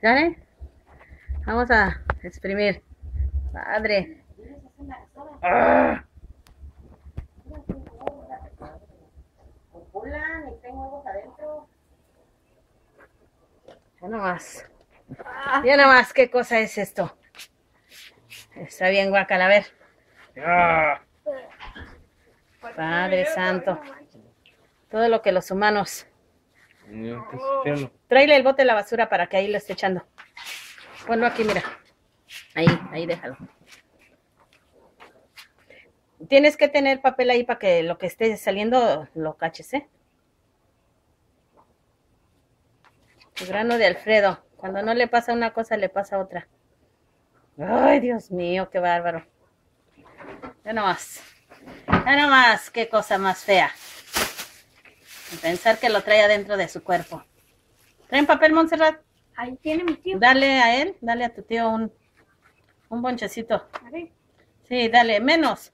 ¿Sale? Vamos a exprimir. Padre. ¡Ah! Ya nomás. Ya nomás, ¿qué cosa es esto? Está bien guacala, a ver. Padre santo. Todo lo que los humanos. Tráele el bote de la basura para que ahí lo esté echando. Ponlo aquí, mira. Ahí, ahí déjalo. Tienes que tener papel ahí para que lo que esté saliendo lo caches, ¿eh? El grano de Alfredo. Cuando no le pasa una cosa, le pasa otra. Ay, Dios mío, qué bárbaro. Ya no más. No más, qué cosa más fea. Pensar que lo trae adentro de su cuerpo. ¿Traen papel, Montserrat? Ahí tiene mi tío. Dale a él, dale a tu tío un, un bonchecito. A ver. Sí, dale, menos.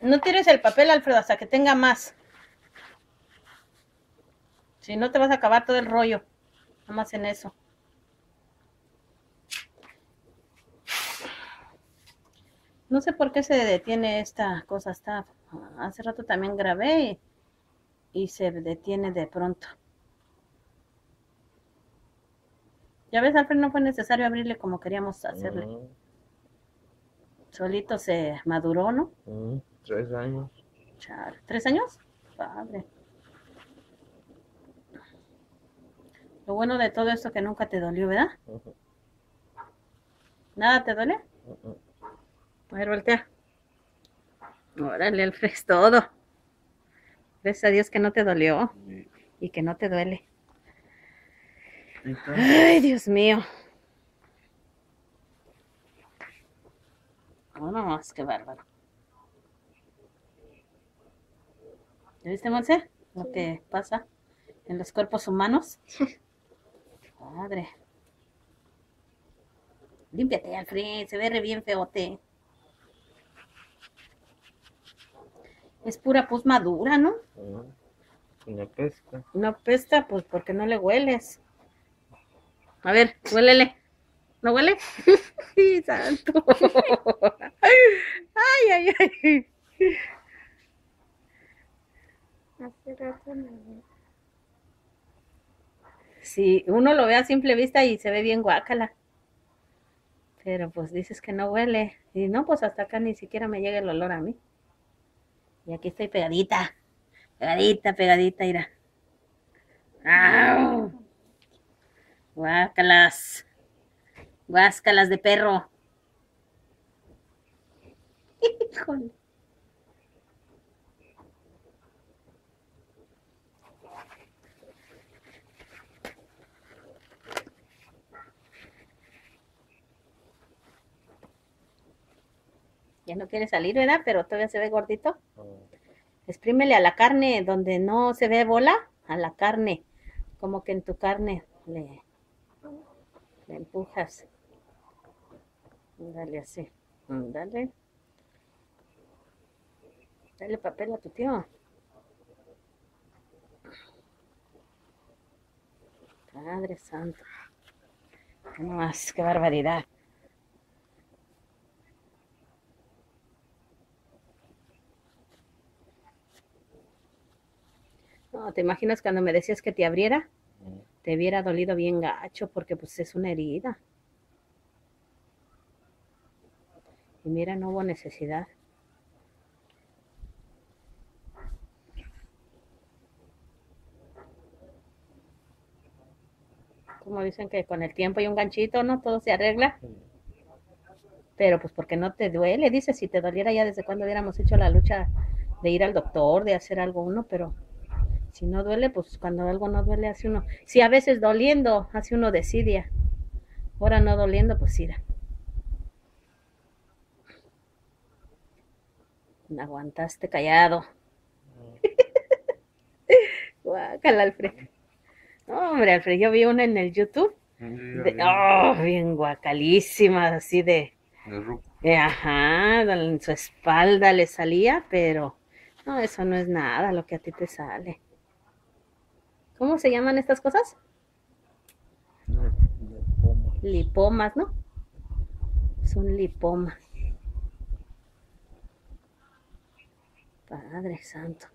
No tires el papel, Alfredo, hasta que tenga más. Si no, te vas a acabar todo el rollo. Nada más en eso. No sé por qué se detiene esta cosa. Está, hace rato también grabé y, y se detiene de pronto. Ya ves, Alfred, no fue necesario abrirle como queríamos hacerle. Solito se maduró, ¿no? tres años. Chale. ¿Tres años? Padre. Lo bueno de todo esto que nunca te dolió, ¿verdad? ¿Nada te duele? A ver, voltea. Órale, Alfred, es todo. Gracias a Dios que no te dolió Sí. y que no te duele. Entonces, Ay, Dios mío. Oh, no más, qué bárbaro. ¿Ya viste, Monse? Lo que pasa en los cuerpos humanos. Padre. Límpiate, Alfred, se ve re bien feote. Es pura pus madura, ¿no? una pesca. No apesta, pues porque no le hueles. A ver, huélele. ¿No huele? ¡Sí, santo! ¡Ay, ay, ay! Hace rato me vi. Sí, uno lo ve a simple vista y se ve bien guácala. Pero pues dices que no huele. Y no, pues hasta acá ni siquiera me llega el olor a mí. Y aquí estoy pegadita. Pegadita, pegadita, mira. ¡Au! Guácalas. Guáscalas de perro. Híjole. Ya no quiere salir, ¿verdad? Pero todavía se ve gordito. Exprímele a la carne donde no se ve bola, a la carne. Como que en tu carne le, empujas. Dale así. Dale. Dale papel a tu tío. Padre santo. No más, qué barbaridad. No, ¿te imaginas cuando me decías que te abriera? Te hubiera dolido bien gacho porque pues es una herida. Y mira, no hubo necesidad. Como dicen que con el tiempo y un ganchito, ¿no? Todo se arregla. Pero pues porque no te duele, dice, si te doliera ya desde cuando hubiéramos hecho la lucha de ir al doctor, de hacer algo uno, pero si no duele, pues cuando algo no duele hace uno. Si a veces doliendo hace uno desidia. Ahora no doliendo, pues irá. Aguantaste callado. Guácala, Alfred. No, hombre, Alfred, yo vi una en el YouTube. de- oh, bien guacalísima, así de. Eh, ajá, en su espalda le salía, pero no, eso no es nada lo que a ti te sale. ¿Cómo se llaman estas cosas? Poma. Lipomas, ¿no? Son lipomas. Padre Santo.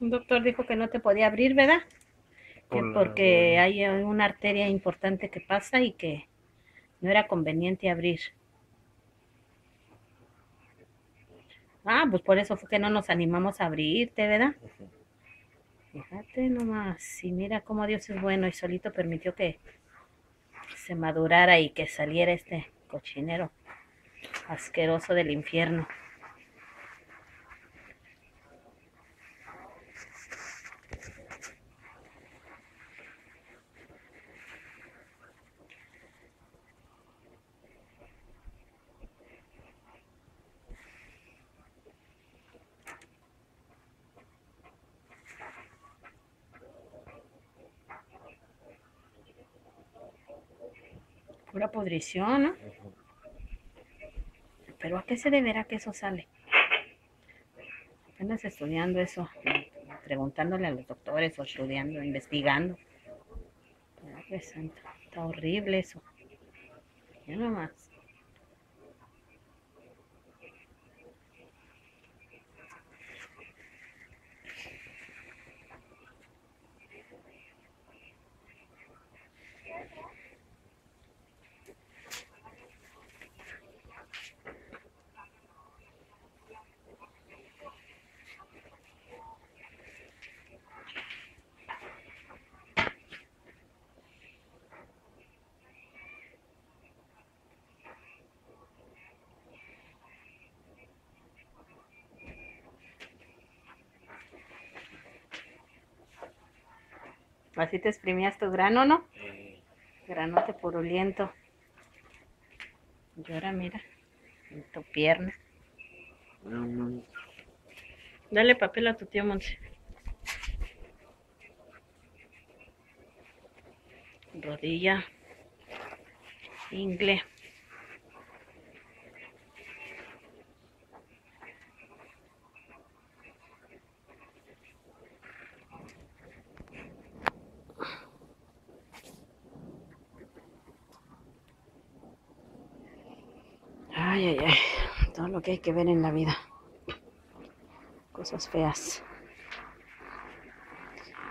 Un doctor dijo que no te podía abrir, ¿verdad? Que la- porque hay una arteria importante que pasa y que no era conveniente abrir. Ah, pues por eso fue que no nos animamos a abrirte, ¿verdad? Fíjate nomás, y mira cómo Dios es bueno y solito permitió que se madurara y que saliera este cochinero asqueroso del infierno. Pura podrición, ¿no? Pero ¿a qué se deberá que eso sale? Apenas estudiando eso, preguntándole a los doctores o estudiando, investigando. Padre santo, está horrible eso. Ya nomás. Así te exprimías tu grano, ¿no? Eh, Granote purulento. Y ahora mira, en tu pierna. no, no, Dale papel a tu tío Monse. Rodilla. Ingle. Ay, ay, ay. Todo lo que hay que ver en la vida. Cosas feas.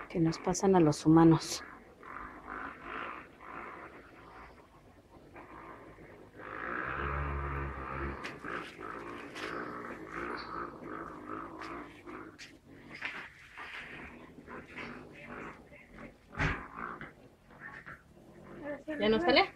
Que nos pasan a los humanos. ¿Ya no sale?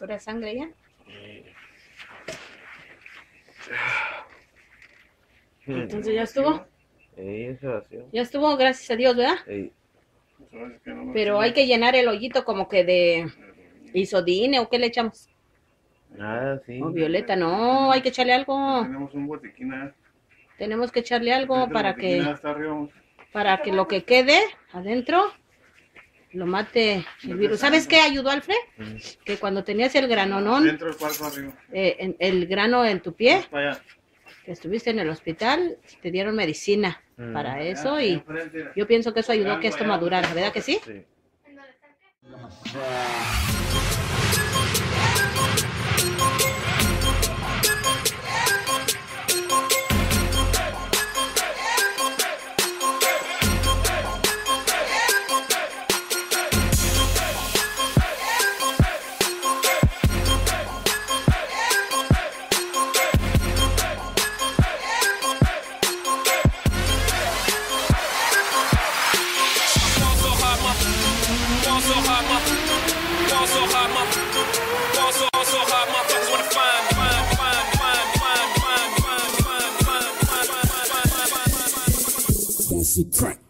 ¿Pura sangre ya? Eh. Entonces ya estuvo. Eh. Ya estuvo, gracias a Dios, ¿verdad? Eh, Pero hay que llenar el hoyito como que de isodine o qué le echamos. nada, sí. O violeta, no, hay que echarle algo. Tenemos un botiquín ahí. Tenemos que echarle algo para que vamos. para que lo que quede adentro lo mate el virus. ¿Sabes qué ayudó Alfred? Mm. Que cuando tenías el granonón, Dentro del cuarto arriba. eh, en- el grano en tu pie, Más para allá. que estuviste en el hospital, te dieron medicina Mm. para eso Allá, y enfrente, mira. yo pienso que eso ayudó a que esto madurara, ¿verdad que sí? Sí. is a crack.